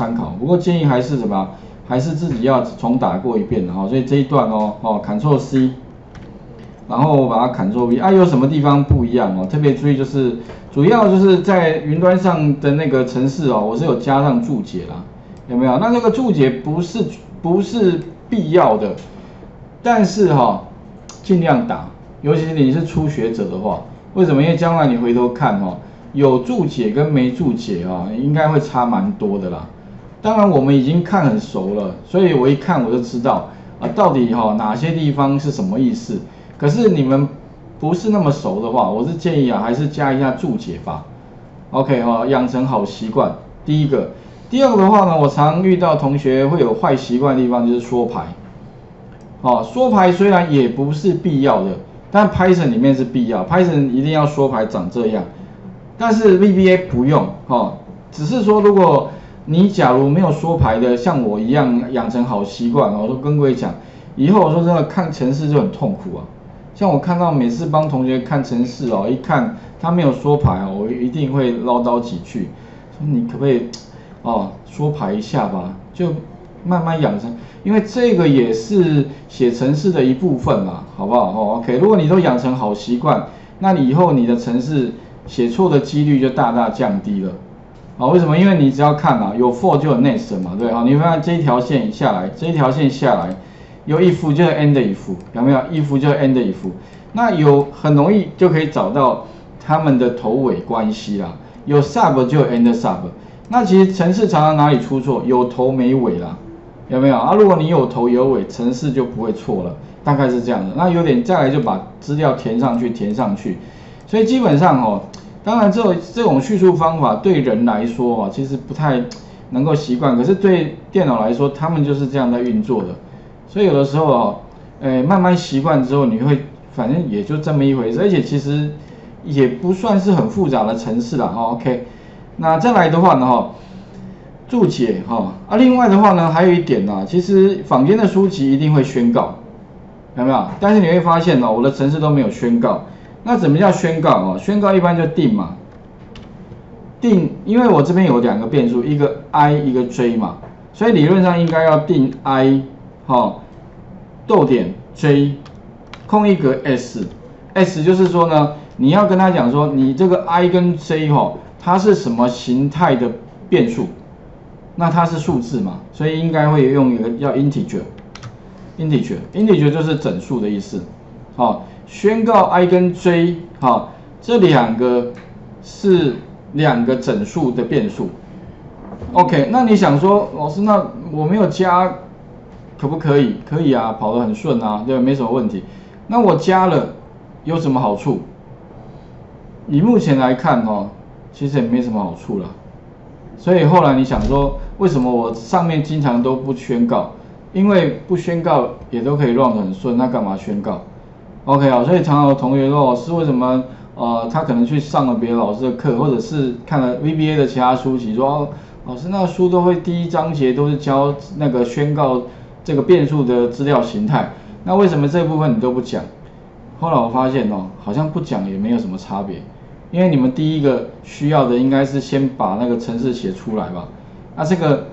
参考。不过建议还是什么，还是自己要重打过一遍的哈。所以这一段哦，哦，Ctrl C，然后把它 Ctrl V，啊，有什么地方不一样哦？特别注意就是，主要就是在云端上的那个程式哦，我是有加上注解啦，有没有？那这个注解不是不是必要的，但是哈，尽量打，尤其是你是初学者的话。为什么？因为将来你回头看哦，有注解跟没注解啊，应该会差蛮多的啦。当然我们已经看很熟了，所以我一看我就知道啊，到底哈哪些地方是什么意思。可是你们不是那么熟的话，我是建议啊，还是加一下注解吧。OK 哈，养成好习惯。第一个，第二个的话呢，我常遇到同学会有坏习惯的地方就是缩排。哦，缩排虽然也不是必要的。但 Python 里面是必要，Python 一定要缩排长这样，但是 VBA 不用哦，只是说如果你假如没有缩排的，像我一样养成好习惯，我都跟各位讲，以后我说真的看城市就很痛苦啊，像我看到每次帮同学看城市哦，一看他没有缩排哦，我一定会唠叨几句，说你可不可以哦缩排一下吧，就。慢慢养成，因为这个也是写城市的一部分嘛，好不好？哦，OK，如果你都养成好习惯，那你以后你的城市写错的几率就大大降低了。啊，为什么？因为你只要看啊，有 for 就有 next 嘛，对，啊，你会发现这一条线下来，这一条线下来，有 if 就是 end if，有没有？if 就是 end if，那有很容易就可以找到它们的头尾关系啦。有 sub 就有 end sub，那其实程式常常哪里出错？有头没尾啦。有没有啊？如果你有头有尾，程式就不会错了，大概是这样的。那有点再来就把资料填上去，填上去。所以基本上哦，当然这种这种叙述方法对人来说啊，其实不太能够习惯。可是对电脑来说，他们就是这样在运作的。所以有的时候哦，诶，慢慢习惯之后，你会反正也就这么一回事。而且其实也不算是很复杂的程式了。OK，那再来的话呢，哈。注解哈啊，另外的话呢，还有一点呢，其实坊间的书籍一定会宣告，有没有？但是你会发现哦，我的程式都没有宣告。那怎么叫宣告哦？宣告一般就定嘛，定，因为我这边有两个变数，一个 i 一个 j 嘛，所以理论上应该要定 i 哈逗点 j 空一格 s，s 就是说呢，你要跟他讲说，你这个 i 跟 j 哈，它是什么形态的变数？那它是数字嘛，所以应该会用一个叫 integer，integer，integer 就是整数的意思。好，宣告 i 跟 j，哈，这两个是两个整数的变数。OK，那你想说，老师，那我没有加，可不可以？可以啊，跑得很顺啊，对，没什么问题。那我加了有什么好处？以目前来看哦，其实也没什么好处了。所以后来你想说，为什么我上面经常都不宣告？因为不宣告也都可以 run 很顺，那干嘛宣告？OK 啊，所以常常有同学说，老师为什么呃他可能去上了别的老师的课，或者是看了 VBA 的其他书籍，说老师那书都会第一章节都是教那个宣告这个变数的资料形态，那为什么这部分你都不讲？后来我发现哦，好像不讲也没有什么差别。因为你们第一个需要的应该是先把那个程式写出来吧，那这个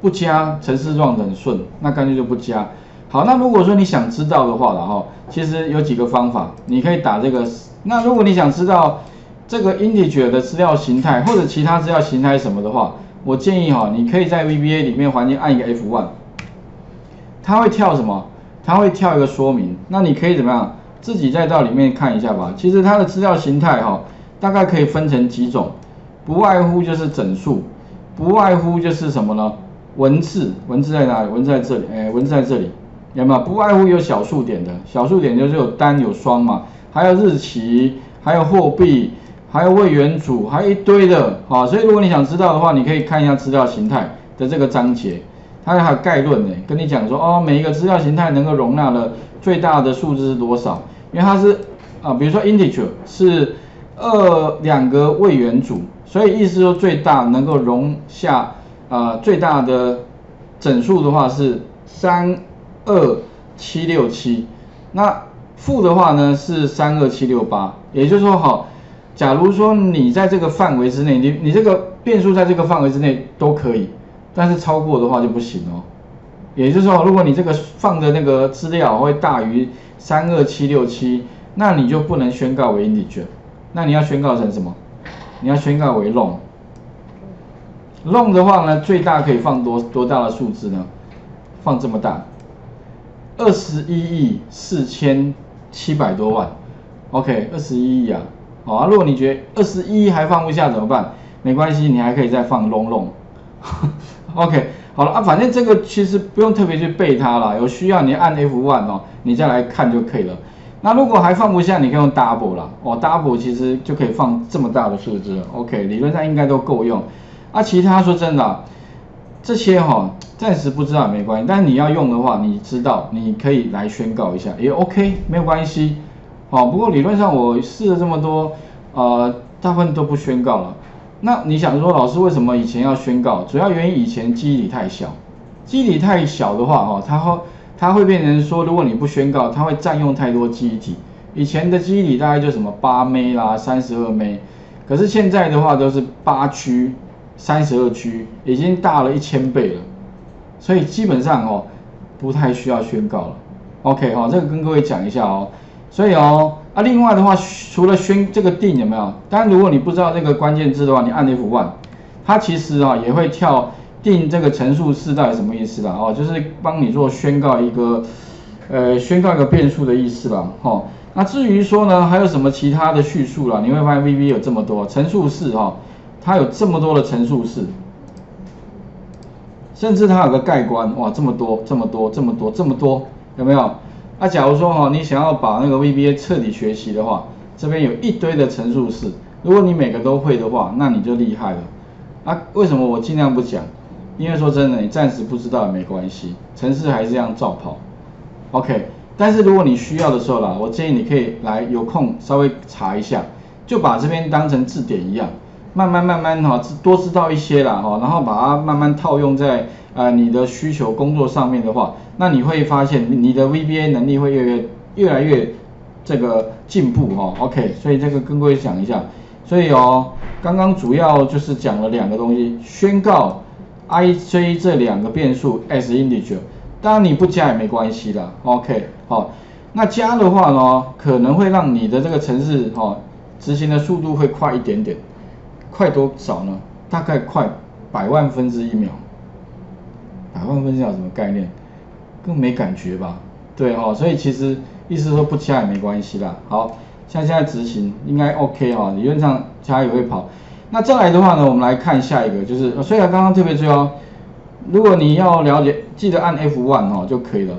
不加程式状的很顺，那干脆就不加。好，那如果说你想知道的话了哈，其实有几个方法，你可以打这个。那如果你想知道这个 integer 的资料形态或者其他资料形态什么的话，我建议哈，你可以在 VBA 里面环境按一个 F1，它会跳什么？它会跳一个说明。那你可以怎么样？自己再到里面看一下吧。其实它的资料形态哈。大概可以分成几种，不外乎就是整数，不外乎就是什么呢？文字，文字在哪里？文字在这里，哎，文字在这里，有没有？不外乎有小数点的，小数点就是有单有双嘛，还有日期，还有货币，还有位元组，还有一堆的，啊，所以如果你想知道的话，你可以看一下资料形态的这个章节，它还有概论呢，跟你讲说，哦，每一个资料形态能够容纳的最大的数字是多少？因为它是啊，比如说 integer 是。二两个位元组，所以意思说最大能够容下啊最大的整数的话是三二七六七，那负的话呢是三二七六八，也就是说好，假如说你在这个范围之内，你你这个变数在这个范围之内都可以，但是超过的话就不行哦。也就是说，如果你这个放的那个资料会大于三二七六七，那你就不能宣告为 integer，那你要宣告成什么？你要宣告为 long。long 的话呢，最大可以放多多大的数字呢？放这么大，二十一亿四千七百多万。OK，二十一亿啊。好啊，如果你觉得二十一还放不下怎么办？没关系，你还可以再放 long long。OK，好了啊，反正这个其实不用特别去背它了，有需要你按 F1 哦，你再来看就可以了。那如果还放不下，你可以用 double 了哦，double 其实就可以放这么大的数字。OK，理论上应该都够用。啊，其他说真的，这些哈暂时不知道没关系，但你要用的话，你知道你可以来宣告一下也 OK，没有关系。好，不过理论上我试了这么多，呃，大部分都不宣告了。那你想说，老师为什么以前要宣告？主要原因以前记忆体太小，记忆体太小的话，哈，它会它会变成说，如果你不宣告，它会占用太多记忆体。以前的记忆体大概就什么八 M 啦、三十二 M，可是现在的话都是八区、三十二 G，已经大了一千倍了，所以基本上哦，不太需要宣告了。OK 哈，这个跟各位讲一下哦。所以哦，啊，另外的话，除了宣这个定有没有？当然，如果你不知道这个关键字的话，你按 F1，它其实啊也会跳定这个陈述式到底什么意思啦？哦，就是帮你做宣告一个，呃，宣告一个变数的意思啦。哈，那至于说呢，还有什么其他的叙述啦？你会发现 VB 有这么多陈述式哈，它有这么多的陈述式，甚至它有个盖棺，哇，这么多，这么多，这么多，这么多，有没有？那假如说哈，你想要把那个 VBA 彻底学习的话，这边有一堆的陈述式，如果你每个都会的话，那你就厉害了。啊，为什么我尽量不讲？因为说真的，你暂时不知道也没关系，程式还是这样照跑。OK，但是如果你需要的时候啦，我建议你可以来有空稍微查一下，就把这边当成字典一样，慢慢慢慢哈，多知道一些啦哈，然后把它慢慢套用在呃你的需求工作上面的话。那你会发现你的 VBA 能力会越越越来越这个进步哈，OK，所以这个跟各位讲一下，所以哦，刚刚主要就是讲了两个东西，宣告 IJ 这两个变数 as integer，当然你不加也没关系的，OK，好，那加的话呢，可能会让你的这个程式哈执行的速度会快一点点，快多少呢？大概快百万分之一秒，百万分之一秒什么概念？更没感觉吧？对哈，所以其实意思说不加也没关系啦。好，像现在执行应该 OK 哈，理论上加也会跑。那再来的话呢，我们来看下一个，就是虽然刚刚特别重要，如果你要了解，记得按 F1 哈就可以了。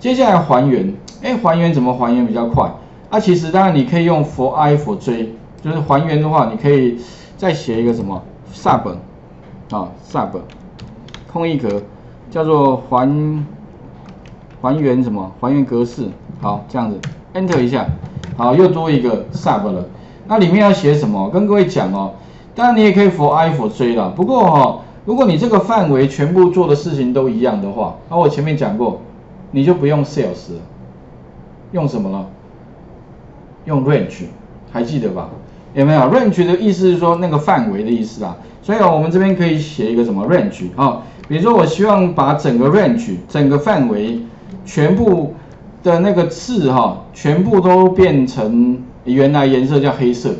接下来还原，哎，还原怎么还原比较快？啊，其实当然你可以用 for i for j，就是还原的话，你可以再写一个什么 sub 啊 sub 空一格，叫做还。还原什么？还原格式。好，这样子，Enter 一下。好，又多一个 sub 了。那里面要写什么？跟各位讲哦。当然你也可以 for i for j 了。不过哈，如果你这个范围全部做的事情都一样的话，那我前面讲过，你就不用 sales。用什么了？用 range，还记得吧？有没有？range 的意思是说那个范围的意思啊。所以我们这边可以写一个什么 range 啊？比如说我希望把整个 range 整个范围。全部的那个字哈，全部都变成原来颜色叫黑色，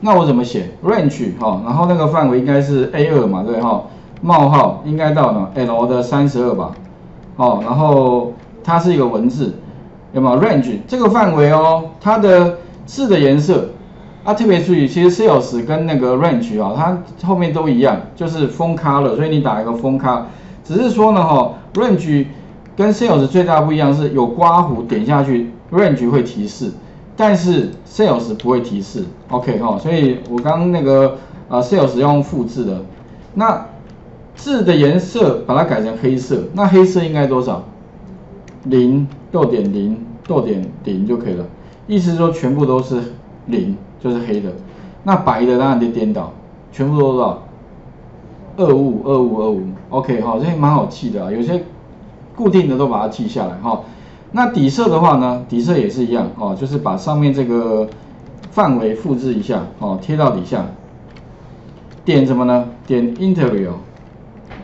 那我怎么写？range 哈，然后那个范围应该是 A 二嘛，对哈，冒号应该到呢 L 的三十二吧，哦，然后它是一个文字，有没有 range 这个范围哦？它的字的颜色啊，特别注意，其实 sales 跟那个 range 啊，它后面都一样，就是封卡了所以你打一个封卡只是说呢哈，range。跟 sales 最大不一样是有刮胡点下去，range 会提示，但是 sales 不会提示。OK 哈，所以我刚那个呃 sales 用复制的，那字的颜色把它改成黑色，那黑色应该多少？零逗点零逗点零就可以了，意思说全部都是零，就是黑的。那白的当然得颠倒，全部都是二五二五二五。OK 哈，这些蛮好记的啊，有些。固定的都把它记下来哈，那底色的话呢，底色也是一样哦，就是把上面这个范围复制一下哦，贴到底下，点什么呢？点 interval，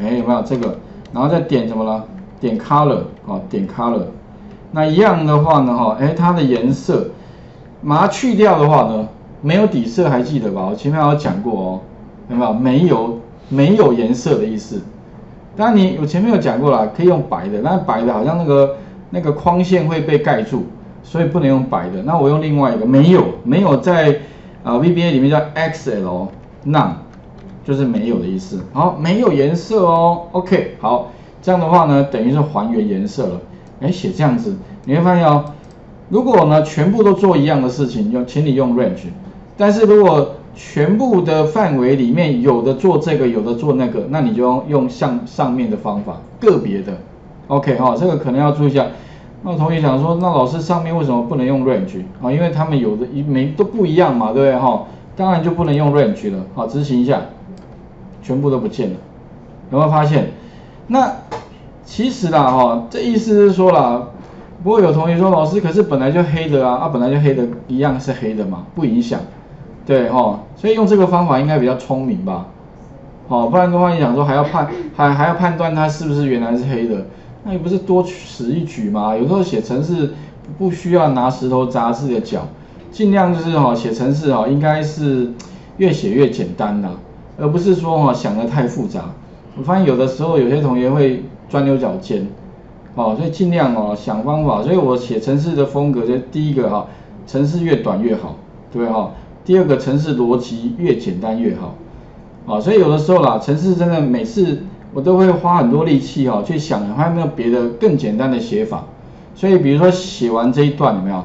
哎，有没有这个？然后再点什么呢？点 color 啊，点 color。那一样的话呢，哈，哎，它的颜色，把它去掉的话呢，没有底色，还记得吧？我前面有讲过哦，有没有？没有没有颜色的意思。当然你我前面有讲过了，可以用白的，但白的好像那个那个框线会被盖住，所以不能用白的。那我用另外一个，没有没有在啊 VBA 里面叫 XL none，就是没有的意思。好，没有颜色哦。OK，好，这样的话呢，等于是还原颜色了。哎，写这样子，你会发现哦，如果呢全部都做一样的事情，用请你用 range，但是如果全部的范围里面有的做这个，有的做那个，那你就用用像上面的方法，个别的，OK 哈，这个可能要注意一下。那同学想说，那老师上面为什么不能用 range 啊？因为他们有的一没都不一样嘛，对不对哈？当然就不能用 range 了。好，执行一下，全部都不见了，有没有发现？那其实啦哈，这意思是说啦，不过有同学说，老师可是本来就黑的啊，啊本来就黑的一样是黑的嘛，不影响。对哈，所以用这个方法应该比较聪明吧，哦，不然的话你想说还要判还还要判断它是不是原来是黑的，那也不是多此一举嘛。有时候写程式不需要拿石头砸自己的脚，尽量就是哈写程式哈应该是越写越简单啦，而不是说哈想的太复杂。我发现有的时候有些同学会钻牛角尖，哦，所以尽量哦想方法。所以我写程式的风格就第一个哈，程式越短越好，对哈。第二个城市逻辑越简单越好，啊，所以有的时候啦，城市真的每次我都会花很多力气哈，去想还有没有别的更简单的写法。所以比如说写完这一段有没有？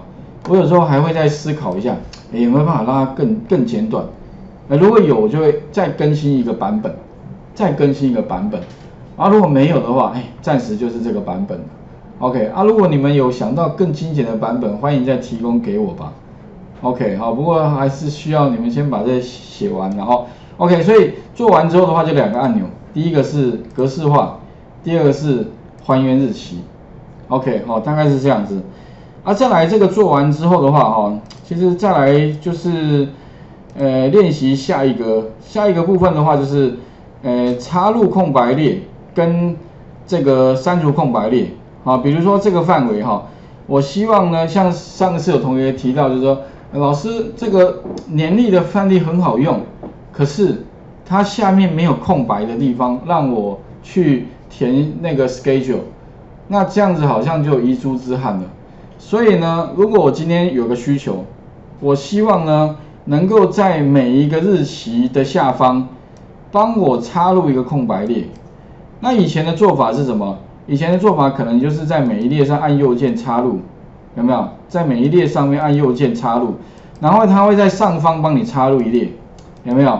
我有时候还会再思考一下，哎，有没有办法让它更更简短？那，如果有，我就会再更新一个版本，再更新一个版本。啊，如果没有的话，哎，暂时就是这个版本。OK，啊，如果你们有想到更精简的版本，欢迎再提供给我吧。OK，好，不过还是需要你们先把这写完，然后 OK，所以做完之后的话就两个按钮，第一个是格式化，第二个是还原日期。OK，好，大概是这样子。啊，再来这个做完之后的话，哈，其实再来就是呃练习下一个下一个部分的话，就是呃插入空白列跟这个删除空白列。好，比如说这个范围哈，我希望呢，像上次有同学提到，就是说。老师，这个年历的范例很好用，可是它下面没有空白的地方，让我去填那个 schedule，那这样子好像就遗珠之憾了。所以呢，如果我今天有个需求，我希望呢能够在每一个日期的下方帮我插入一个空白列。那以前的做法是什么？以前的做法可能就是在每一列上按右键插入。有没有在每一列上面按右键插入，然后它会在上方帮你插入一列，有没有？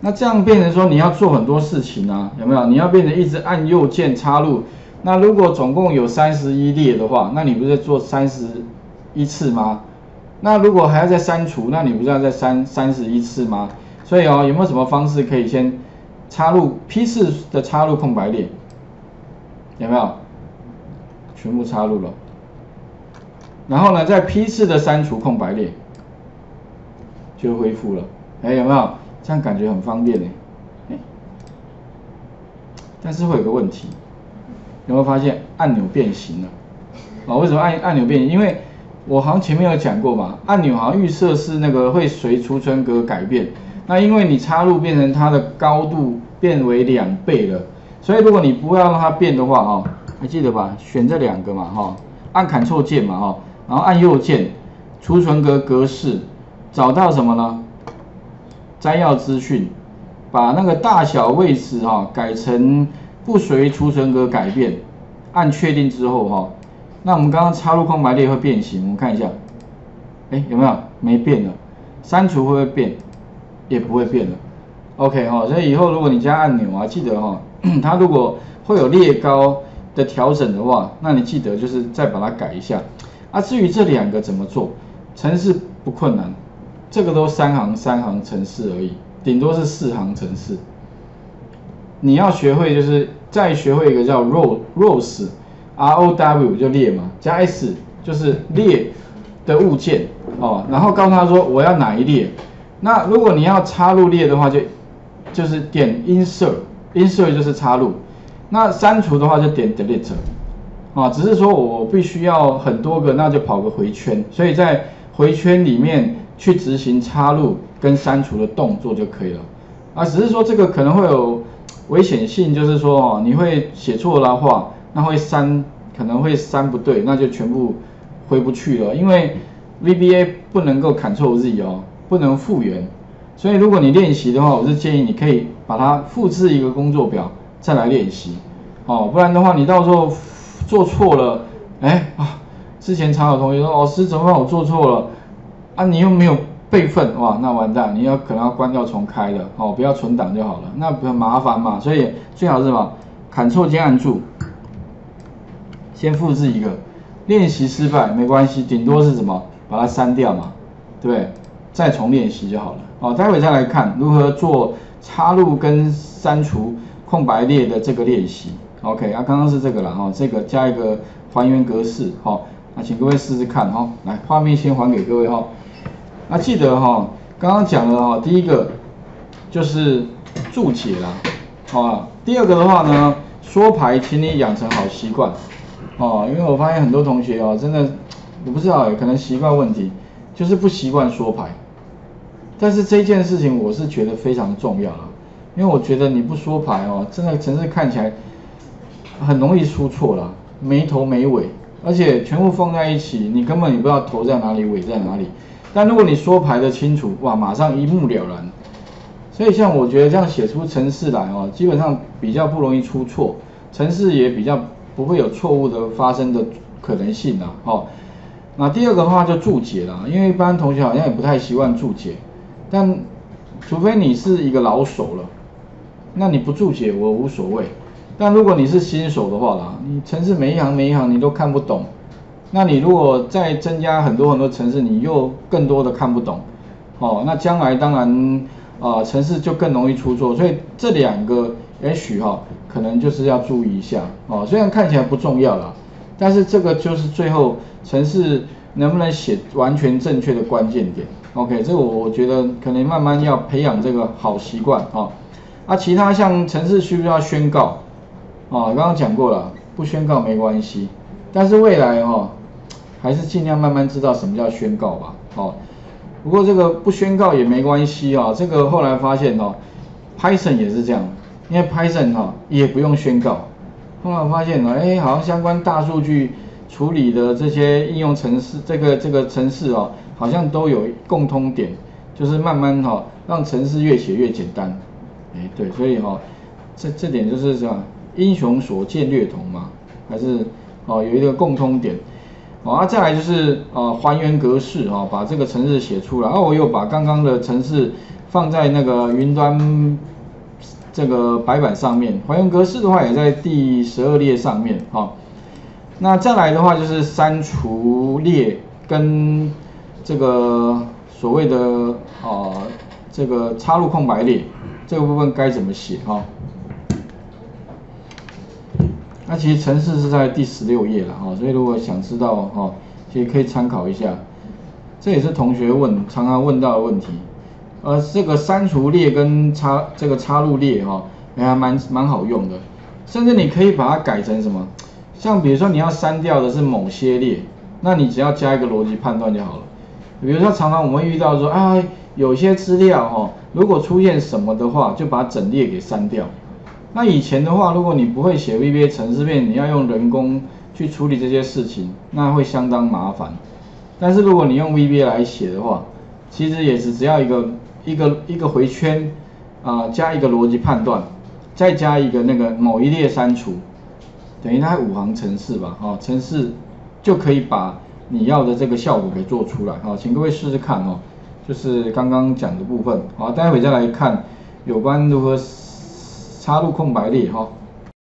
那这样变成说你要做很多事情啊，有没有？你要变成一直按右键插入，那如果总共有三十一列的话，那你不是做三十一次吗？那如果还要再删除，那你不是要再删三十一次吗？所以哦，有没有什么方式可以先插入批次的插入空白列？有没有？全部插入了。然后呢，再批次的删除空白列，就恢复了。哎，有没有？这样感觉很方便呢。哎，但是会有个问题，有没有发现按钮变形了？啊，为什么按按钮变形？因为我好像前面有讲过嘛，按钮好像预设是那个会随储存格改变。那因为你插入变成它的高度变为两倍了，所以如果你不要让它变的话，哈，还记得吧？选这两个嘛，哈，按 Ctrl 键嘛，哈。然后按右键，储存格格式，找到什么呢？摘要资讯，把那个大小位置哈改成不随储存格改变，按确定之后哈，那我们刚刚插入空白列会变形，我们看一下，哎有没有？没变了。删除会不会变？也不会变了。OK 哈，所以以后如果你加按钮啊，记得哈，它如果会有列高的调整的话，那你记得就是再把它改一下。啊，至于这两个怎么做，程式不困难，这个都三行三行程式而已，顶多是四行程式。你要学会就是再学会一个叫 row rows，r o w 就列嘛，加 s 就是列的物件哦，然后告诉他说我要哪一列。那如果你要插入列的话，就就是点 insert insert 就是插入，那删除的话就点 delete，啊，只是说我必须要很多个，那就跑个回圈，所以在回圈里面去执行插入跟删除的动作就可以了，啊，只是说这个可能会有危险性，就是说哦，你会写错了话，那会删，可能会删不对，那就全部回不去了，因为 VBA 不能够 Ctrl Z 哦，不能复原。所以如果你练习的话，我是建议你可以把它复制一个工作表再来练习，哦，不然的话你到时候做错了，哎啊，之前常有同学说老师怎么办我做错了，啊你又没有备份，哇那完蛋，你要可能要关掉重开的，哦不要存档就好了，那比较麻烦嘛，所以最好是什么，Ctrl 键按住，先复制一个，练习失败没关系，顶多是什么把它删掉嘛，对不对？再重练习就好了。好，待会再来看如何做插入跟删除空白列的这个练习。OK，啊，刚刚是这个了哈，这个加一个还原格式，好，那请各位试试看哈。来，画面先还给各位哈。那记得哈，刚刚讲了哈，第一个就是注解啦，啊，第二个的话呢，缩排，请你养成好习惯，哦，因为我发现很多同学哦，真的我不知道，可能习惯问题，就是不习惯缩排。但是这件事情我是觉得非常重要啊，因为我觉得你不说牌哦，真的城市看起来很容易出错了，没头没尾，而且全部放在一起，你根本你不知道头在哪里，尾在哪里。但如果你说牌的清楚，哇，马上一目了然。所以像我觉得这样写出城市来哦，基本上比较不容易出错，城市也比较不会有错误的发生的可能性啊。哦，那第二个的话就注解了，因为一般同学好像也不太习惯注解。但除非你是一个老手了，那你不注解我无所谓。但如果你是新手的话啦，你城市每一行每一行你都看不懂，那你如果再增加很多很多城市，你又更多的看不懂，哦，那将来当然啊城市就更容易出错。所以这两个也许哈，可能就是要注意一下哦。虽然看起来不重要啦，但是这个就是最后城市能不能写完全正确的关键点。OK，这个我我觉得可能慢慢要培养这个好习惯啊。啊，其他像城市需不需要宣告？啊，刚刚讲过了，不宣告没关系。但是未来哈，还是尽量慢慢知道什么叫宣告吧。好，不过这个不宣告也没关系啊。这个后来发现哦，Python 也是这样，因为 Python 哈也不用宣告。后来发现呢，哎，好像相关大数据处理的这些应用程式，这个这个程式哦。好像都有共通点，就是慢慢哈，让程式越写越简单。哎，对，所以哈，这这点就是什么，英雄所见略同嘛，还是哦有一个共通点。啊，再来就是呃还原格式哈，把这个程式写出来。然后我又把刚刚的程式放在那个云端这个白板上面。还原格式的话也在第十二列上面哈。那再来的话就是删除列跟这个所谓的啊，这个插入空白列这个部分该怎么写哈？那其实程式是在第十六页了哈，所以如果想知道哈，其实可以参考一下。这也是同学问常常问到的问题。呃，这个删除列跟插这个插入列哈，还蛮蛮好用的。甚至你可以把它改成什么？像比如说你要删掉的是某些列，那你只要加一个逻辑判断就好了。比如说，常常我们遇到说，啊，有些资料哈，如果出现什么的话，就把整列给删掉。那以前的话，如果你不会写 VBA 程式面，你要用人工去处理这些事情，那会相当麻烦。但是如果你用 VBA 来写的话，其实也是只要一个一个一个回圈啊，加一个逻辑判断，再加一个那个某一列删除，等于它五行程式吧，啊，程式就可以把。你要的这个效果给做出来，好，请各位试试看哦，就是刚刚讲的部分，好，待会再来看有关如何插入空白列哈。